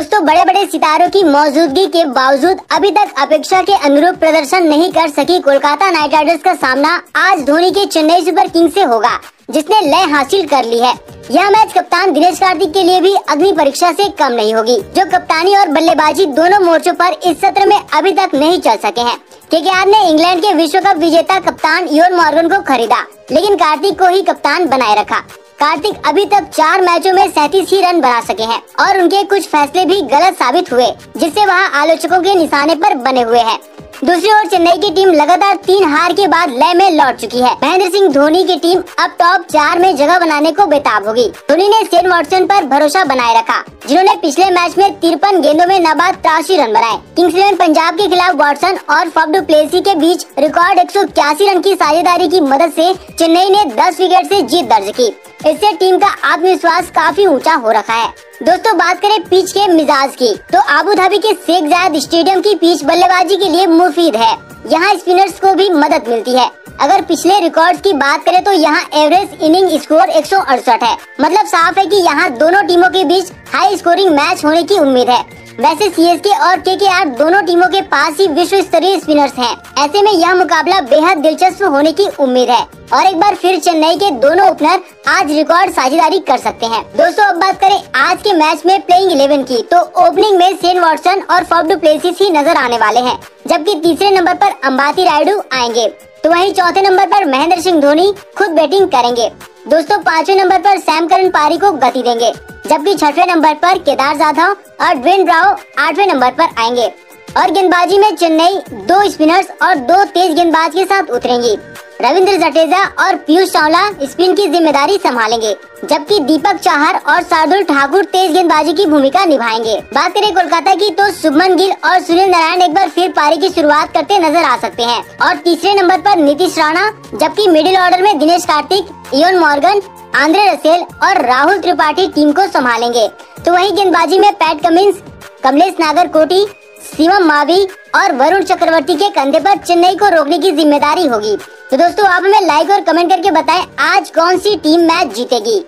दोस्तों बड़े बड़े सितारों की मौजूदगी के बावजूद अभी तक अपेक्षा के अनुरूप प्रदर्शन नहीं कर सकी कोलकाता नाइट राइडर्स का सामना आज धोनी के चेन्नई सुपर किंग से होगा, जिसने लय हासिल कर ली है। यह मैच कप्तान दिनेश कार्तिक के लिए भी अग्नि परीक्षा से कम नहीं होगी, जो कप्तानी और बल्लेबाजी दोनों मोर्चों पर इस सत्र में अभी तक नहीं चल सके हैं। के ने इंग्लैंड के विश्व कप विजेता कप्तान योन मॉर्गन को खरीदा, लेकिन कार्तिक को ही कप्तान बनाए रखा। कार्तिक अभी तक चार मैचों में सैतीस ही रन बना सके हैं और उनके कुछ फैसले भी गलत साबित हुए, जिससे वह आलोचकों के निशाने पर बने हुए हैं। दूसरी ओर चेन्नई की टीम लगातार तीन हार के बाद लय में लौट चुकी है। महेंद्र सिंह धोनी की टीम अब टॉप चार में जगह बनाने को बेताब होगी। धोनी ने सेन वॉटसन पर भरोसा बनाए रखा, जिन्होंने पिछले मैच में तिरपन गेंदों में नाबाद तिरासी रन बनाए। किंग्स इलेवन पंजाब के खिलाफ वॉटसन और फब्डू प्लेसी के बीच रिकॉर्ड एक सौ इक्यासी रन की साझेदारी की मदद ऐसी चेन्नई ने 10 विकेट ऐसी जीत दर्ज की। इससे टीम का आत्मविश्वास काफ़ी ऊँचा हो रखा है। दोस्तों, बात करें पिच के मिजाज की तो आबू धाबी के शेख जायद स्टेडियम की पिच बल्लेबाजी के लिए मुफीद है। यहाँ स्पिनर्स को भी मदद मिलती है। अगर पिछले रिकॉर्ड्स की बात करें तो यहाँ एवरेज इनिंग स्कोर एक सौ अड़सठ है। मतलब साफ़ है कि यहाँ दोनों टीमों के बीच हाई स्कोरिंग मैच होने की उम्मीद है। वैसे सीएसके और केकेआर दोनों टीमों के पास ही विश्व स्तरीय स्पिनर्स हैं। ऐसे में यह मुकाबला बेहद दिलचस्प होने की उम्मीद है। और एक बार फिर चेन्नई के दोनों ओपनर आज रिकॉर्ड साझेदारी कर सकते हैं। दोस्तों, अब बात करें आज के मैच में प्लेइंग इलेवन की। तो ओपनिंग में सेन वॉटसन और फॉफ प्लेसिस ही नज़र आने वाले हैं। जबकि तीसरे नंबर पर अंबाती रायडू आएँगे। तो वहीं चौथे नंबर पर महेंद्र सिंह धोनी खुद बैटिंग करेंगे। दोस्तों, पाँचवें नंबर पर सैम करन पारी को गति देंगे। जबकि छठवें नंबर पर केदार जाधव और ड्वेन राव आठवें नंबर पर आएँगे। और गेंदबाजी में चेन्नई दो स्पिनर्स और दो तेज गेंदबाज के साथ उतरेंगी। रविंद्र जडेजा और पीयूष चावला स्पिन की ज़िम्मेदारी संभालेंगे, जबकि दीपक चाहर और शार्दुल ठाकुर तेज गेंदबाजी की भूमिका निभाएँगे। बात करें कोलकाता की तो शुभमन गिल और सुनील नारायण एक बार फिर पारी की शुरुआत करते नज़र आ सकते हैं। और तीसरे नंबर पर नीतीश राणा, जबकि मिडिल ऑर्डर में Dinesh Karthik, Eoin Morgan, Andre Russell और राहुल त्रिपाठी टीम को संभालेंगे। तो वही गेंदबाजी में पैट कमिंस, कमलेश नागर कोटी शिवम मावी और वरुण चक्रवर्ती के कंधे पर चेन्नई को रोकने की ज़िम्मेदारी होगी। तो दोस्तों, आप हमें लाइक और कमेंट करके बताएँ, आज कौन सी टीम मैच जीतेगी?